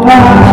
Ah!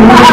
Yeah.